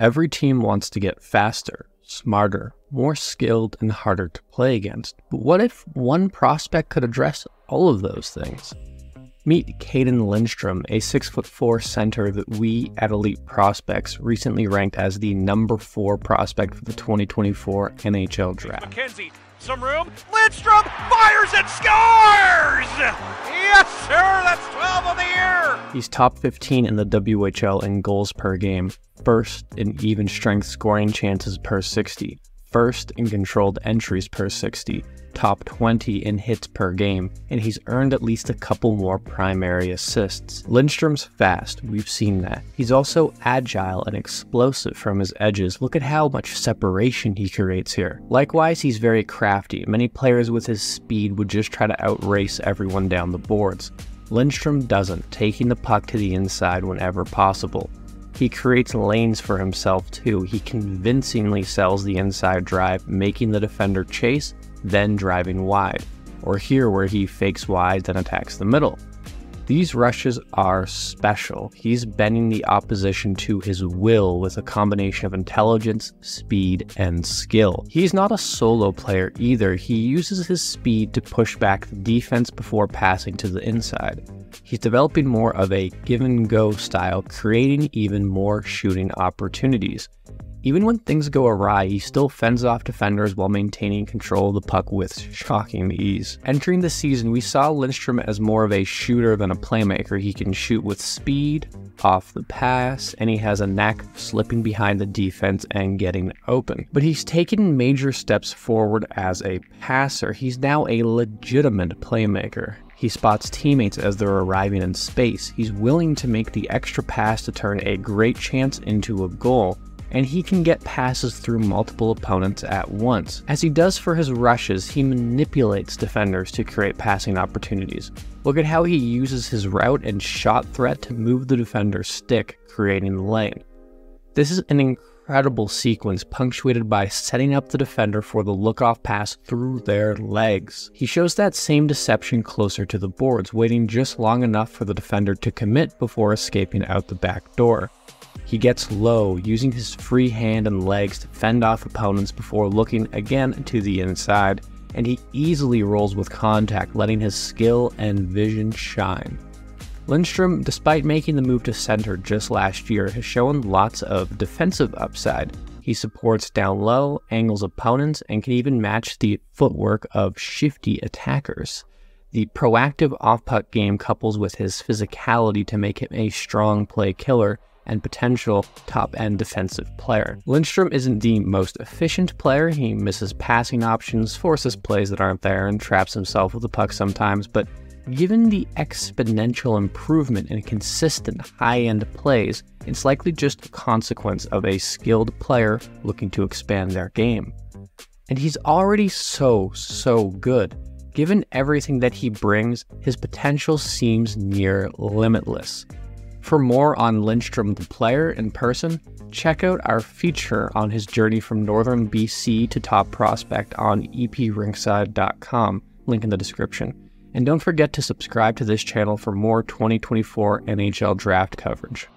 Every team wants to get faster, smarter, more skilled, and harder to play against. But what if one prospect could address all of those things? Meet Cayden Lindstrom, a 6'4 center that we at Elite Prospects recently ranked as the number 4 prospect for the 2024 NHL Draft. McKenzie, some room. Lindstrom fires and scores! Yes, sir, that's 12 of the! He's top 15 in the WHL in goals per game, first in even strength scoring chances per 60, first in controlled entries per 60, top 20 in hits per game, and he's earned at least a couple more primary assists. Lindstrom's fast, we've seen that. He's also agile and explosive from his edges. Look at how much separation he creates here. Likewise, he's very crafty. Many players with his speed would just try to outrace everyone down the boards. Lindstrom doesn't, taking the puck to the inside whenever possible. He creates lanes for himself too. He convincingly sells the inside drive, making the defender chase then driving wide, or here where he fakes wide then attacks the middle. These rushes are special. He's bending the opposition to his will with a combination of intelligence, speed, and skill. He's not a solo player either. He uses his speed to push back the defense before passing to the inside. He's developing more of a give and go style, creating even more shooting opportunities. Even when things go awry, he still fends off defenders while maintaining control of the puck with shocking ease. Entering the season, we saw Lindstrom as more of a shooter than a playmaker. He can shoot with speed, off the pass, and he has a knack of slipping behind the defense and getting open. But he's taken major steps forward as a passer. He's now a legitimate playmaker. He spots teammates as they're arriving in space. He's willing to make the extra pass to turn a great chance into a goal and he can get passes through multiple opponents at once. As he does for his rushes, he manipulates defenders to create passing opportunities. Look at how he uses his route and shot threat to move the defender's stick, creating the lane. This is an incredible sequence punctuated by setting up the defender for the look-off pass through their legs. He shows that same deception closer to the boards, waiting just long enough for the defender to commit before escaping out the back door. He gets low, using his free hand and legs to fend off opponents before looking again to the inside, and he easily rolls with contact, letting his skill and vision shine. Lindstrom, despite making the move to center just last year, has shown lots of defensive upside. He supports down low, angles opponents, and can even match the footwork of shifty attackers. The proactive off puck game couples with his physicality to make him a strong play killer and potential top end defensive player. Lindstrom isn't the most efficient player. He misses passing options, forces plays that aren't there, and traps himself with the puck sometimes, but given the exponential improvement in consistent high end plays, it's likely just a consequence of a skilled player looking to expand their game. And he's already so, so good. Given everything that he brings, his potential seems near limitless. For more on Lindstrom the player in person, check out our feature on his journey from northern BC to top prospect on eprinkside.com, link in the description. And don't forget to subscribe to this channel for more 2024 NHL draft coverage.